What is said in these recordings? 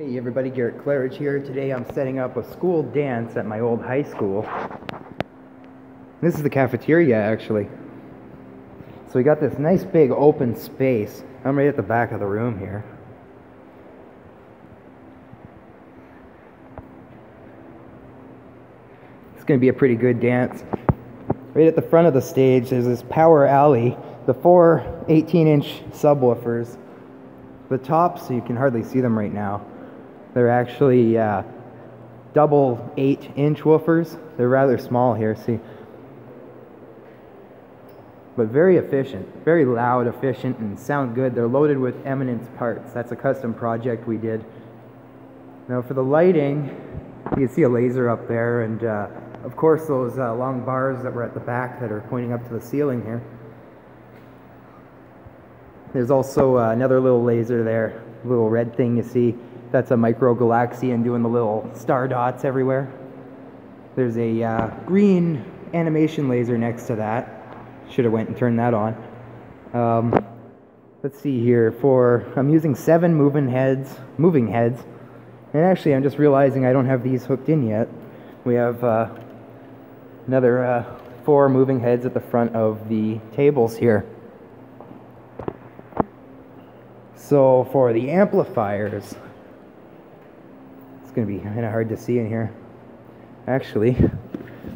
Hey everybody, Garret Claridge here. Today I'm setting up a school dance at my old high school. This is the cafeteria actually. So we got this nice big open space. I'm right at the back of the room here. It's going to be a pretty good dance. Right at the front of the stage there's this power alley, the four 18 inch subwoofers. The tops, so you can hardly see them right now they're actually uh, double 8 inch woofers. They're rather small here, see. But very efficient, very loud, efficient, and sound good. They're loaded with Eminence parts. That's a custom project we did. Now for the lighting, you can see a laser up there, and uh, of course those uh, long bars that were at the back that are pointing up to the ceiling here. There's also uh, another little laser there, little red thing you see. That's a micro galaxian doing the little star dots everywhere. There's a uh, green animation laser next to that. Should have went and turned that on. Um, let's see here. For I'm using seven moving heads, moving heads, and actually I'm just realizing I don't have these hooked in yet. We have uh, another uh, four moving heads at the front of the tables here. So for the amplifiers, it's going to be kind of hard to see in here. Actually,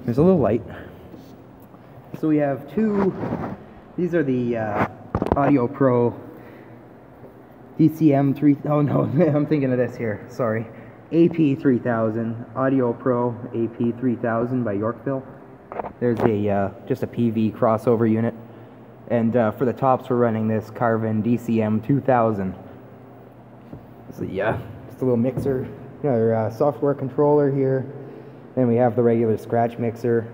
there's a little light. So we have two, these are the uh, Audio Pro DCM 3, oh no, I'm thinking of this here, sorry. AP 3000, Audio Pro AP 3000 by Yorkville. There's a uh, just a PV crossover unit. And uh, for the tops, we're running this Carvin DCM 2000. So yeah, just a little mixer our uh, software controller here. Then we have the regular scratch mixer.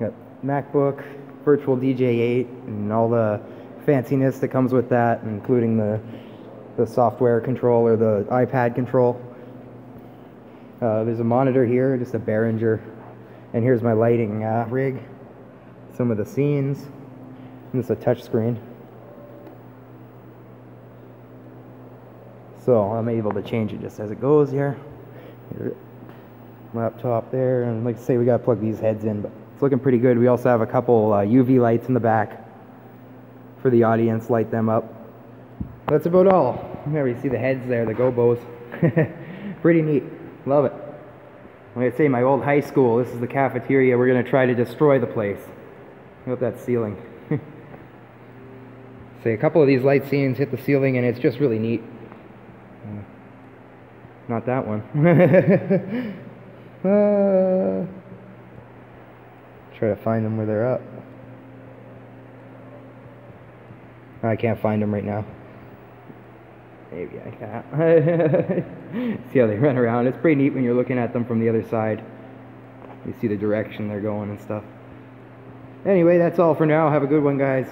Got MacBook, Virtual DJ 8, and all the fanciness that comes with that, including the the software control or the iPad control. Uh, there's a monitor here, just a Behringer, and here's my lighting uh, rig. Some of the scenes. And this is a touch screen. So I'm able to change it just as it goes here laptop there. And like I say, we got to plug these heads in, but it's looking pretty good. We also have a couple uh, UV lights in the back for the audience, light them up. That's about all. There you see the heads there, the gobos. pretty neat. Love it. Like I say, my old high school, this is the cafeteria. We're going to try to destroy the place. Look at that ceiling. say a couple of these light scenes hit the ceiling and it's just really neat. Not that one. uh, try to find them where they're up. I can't find them right now. Maybe I can't. see how they run around. It's pretty neat when you're looking at them from the other side. You see the direction they're going and stuff. Anyway, that's all for now. Have a good one, guys.